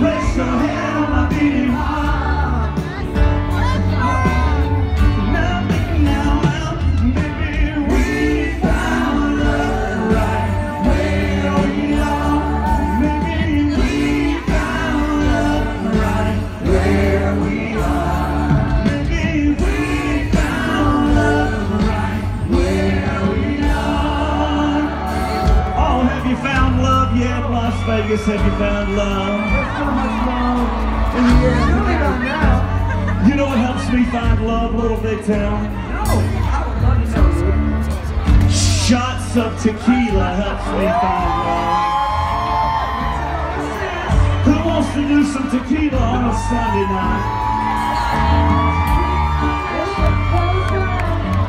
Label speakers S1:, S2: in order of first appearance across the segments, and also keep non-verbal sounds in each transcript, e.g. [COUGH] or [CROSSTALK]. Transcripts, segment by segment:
S1: Rest your head on my beating heart. Now, now, now, maybe we found love right where we are. Have you found love right where we are. Maybe we found love right where we are. Maybe we found love right where we are. Have you found love yet, Las Vegas? Have you found love?
S2: There's so much love in the air. Really not now.
S1: You know what helps me find love, little big town?
S2: No, I would love to know.
S1: Shots of tequila helps me find love. Who wants to do some tequila on a Sunday night?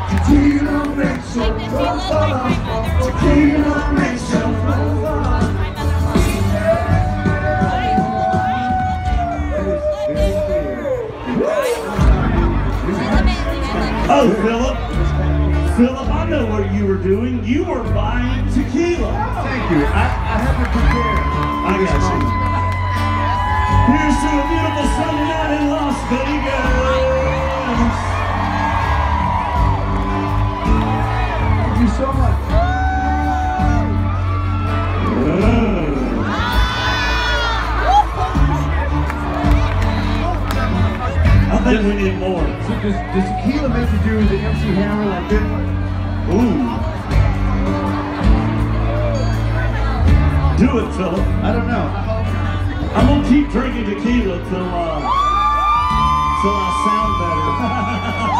S1: Tequila makes
S3: Like this, he loves my.
S1: Tequila makes
S3: Phillip. Phillip, I
S1: know what you were doing. You were buying tequila.
S2: Thank you. I, I have to
S1: think we need more.
S2: So does, does tequila make you do the MC Hammer like this?
S1: Ooh. Do it, Phillip.
S2: I don't know.
S1: I'm gonna keep drinking tequila till uh, till I sound better. [LAUGHS]